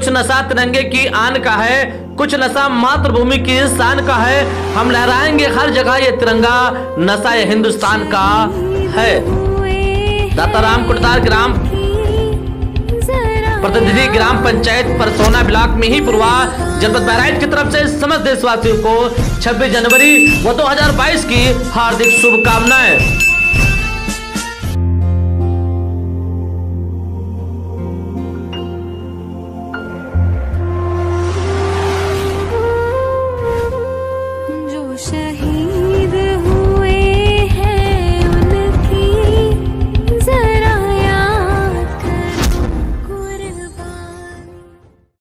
कुछ नशा तिरंगे की आन का है, कुछ नशा मातृभूमि की शान का है। हम लहराएँगे हर जगह ये तिरंगा, नशा ये हिंदुस्तान का है। दाताराम कुटदार ग्राम, प्रतिनिधि ग्राम पंचायत परसोना ब्लॉक में ही पूर्वा। जनपद बहराइच की तरफ़ से समस्त देशवासियों को 26 जनवरी व 2022 की हार्दिक शुभकामनाएँ। शाही